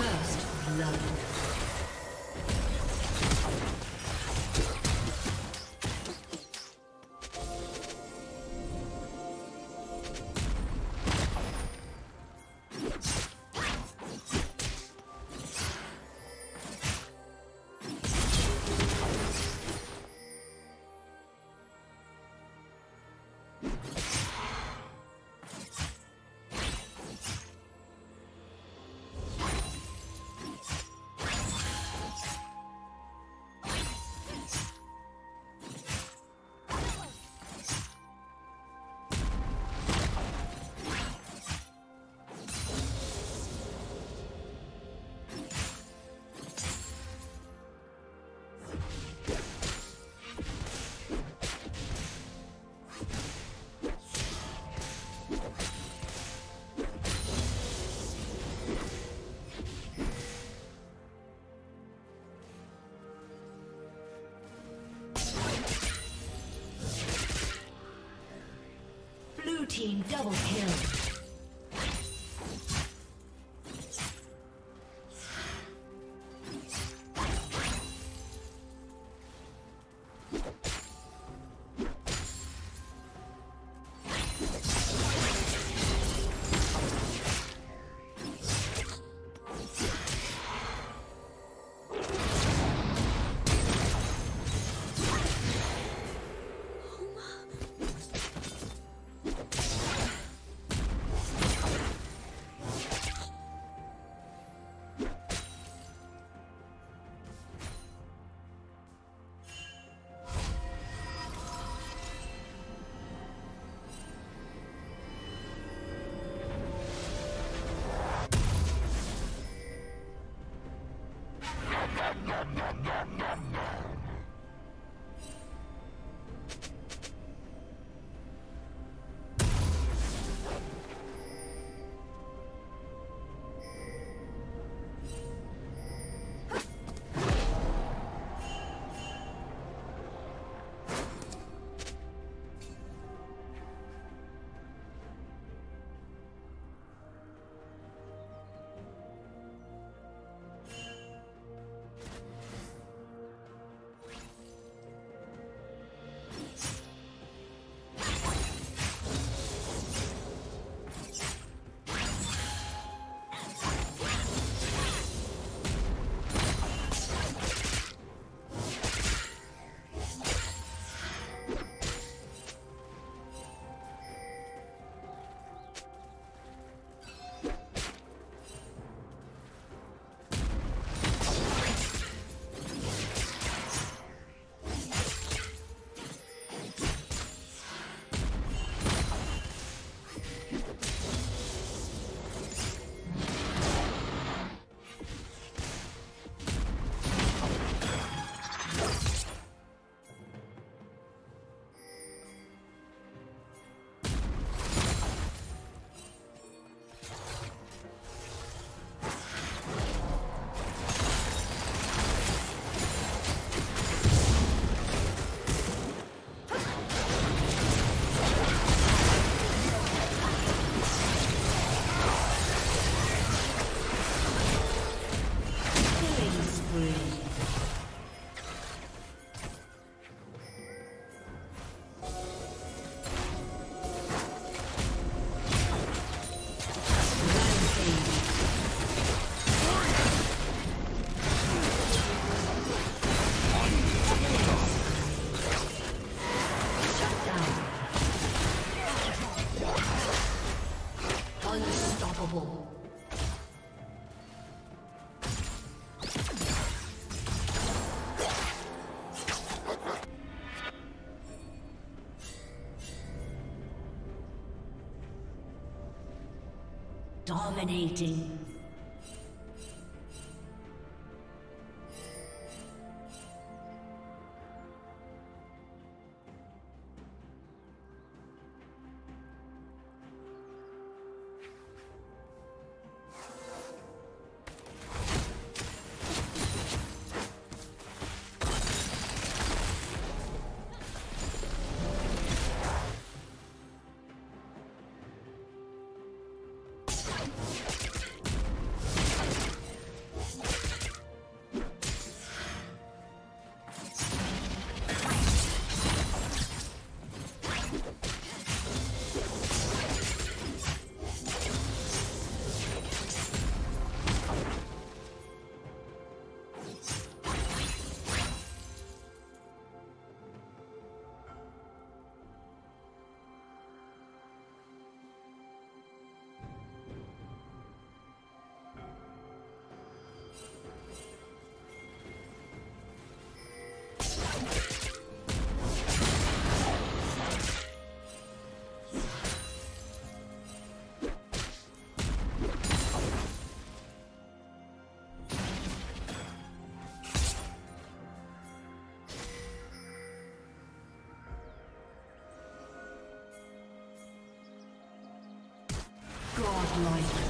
First blood. Dominating. destroyed.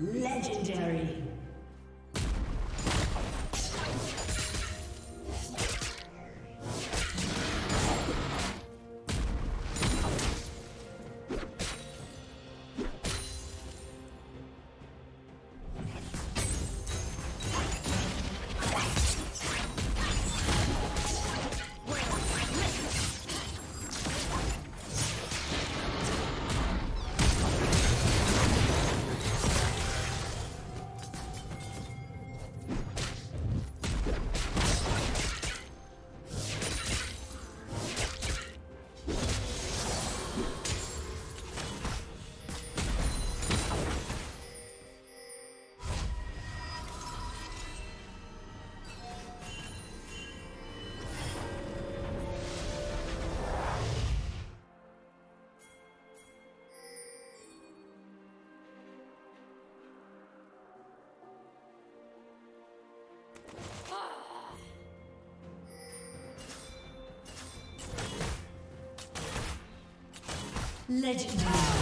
Legendary. Legendary.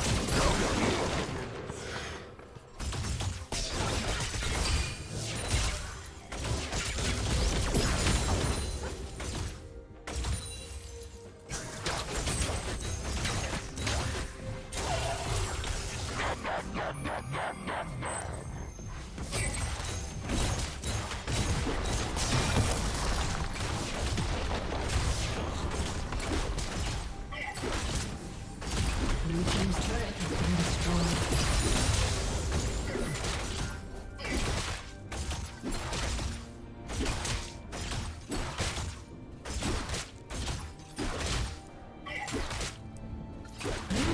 Get me.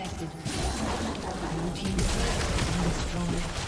Disconnected. Blue team's turret has been destroyed.